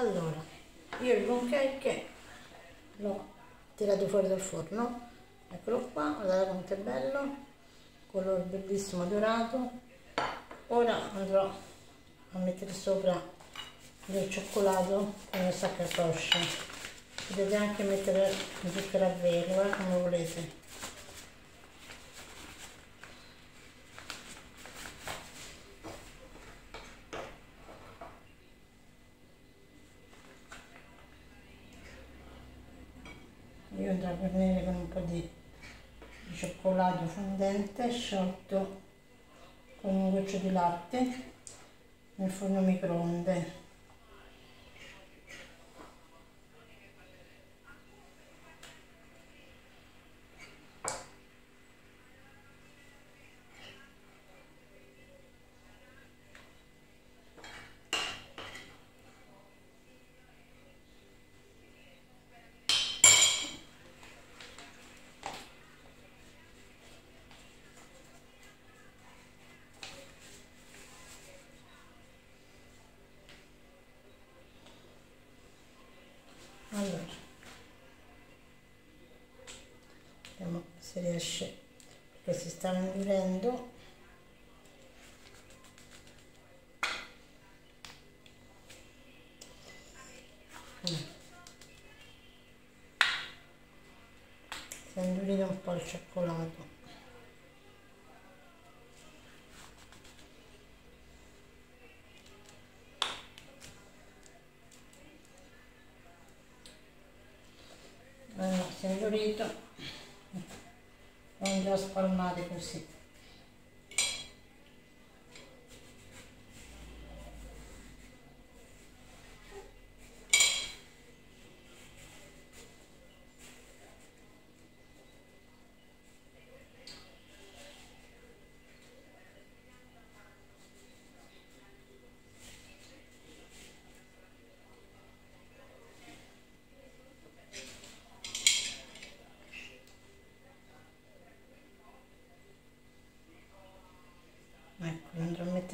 allora io il plum cake l'ho tirato fuori dal forno. Eccolo qua guardate quanto è bello. Colore bellissimo dorato. Ora andrò a mettere sopra del cioccolato con il sacca crosce potete anche mettere zucchero a velo eh, come volete io andrò a prendere con un po' di, di cioccolato fondente sciolto con un goccio di latte nel forno microonde allora. Vediamo se riesce perché si sta indurendo si è indurito un po' il cioccolato indurito e andrò a spalmare così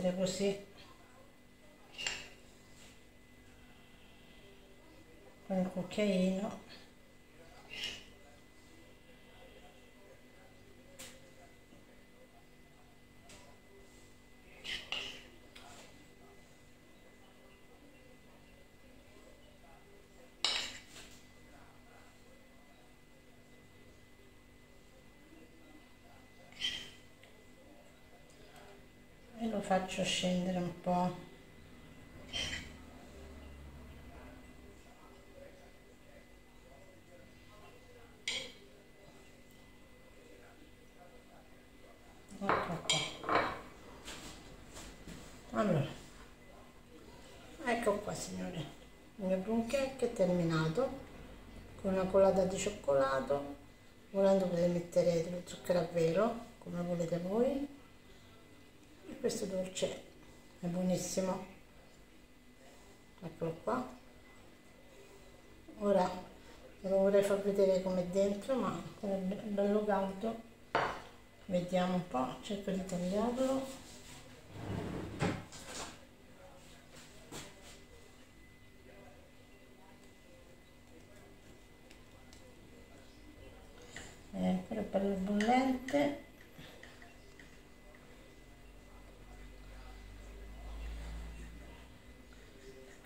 mettere così? Con il cucchiaino faccio scendere un po' ecco qua. Allora. Ecco qua signore. Il mio plum cake è terminato. Con una colata di cioccolato. Volendo potete mettere dello zucchero a velo come volete voi questo dolce è buonissimo. Eccolo qua. Ora lo vorrei far vedere com'è dentro ma è bello caldo. Vediamo un po' cerco di tagliarlo. È ancora bello bollente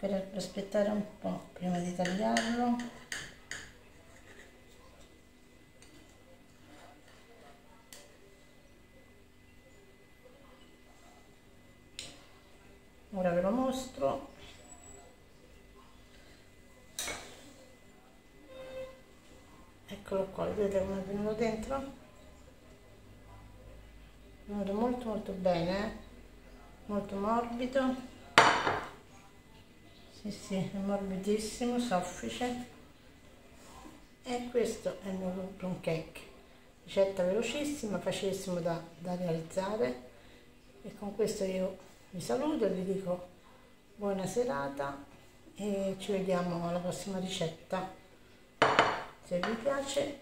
per aspettare un po' prima di tagliarlo. Ora ve lo mostro. Eccolo qua vedete come è venuto dentro? È venuto molto molto bene eh? molto morbido sì sì è morbidissimo soffice. E questo è il mio plum cake. Ricetta velocissima facilissimo da, da realizzare. E con questo io vi saluto e vi dico buona serata e ci vediamo alla prossima ricetta. Se vi piace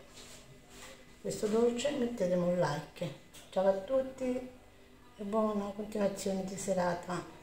questo dolce mettetemi un like. Ciao a tutti e buona continuazione di serata